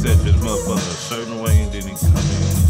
Said this motherfucker a certain way and then he come in.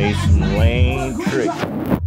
Station Lane Trick.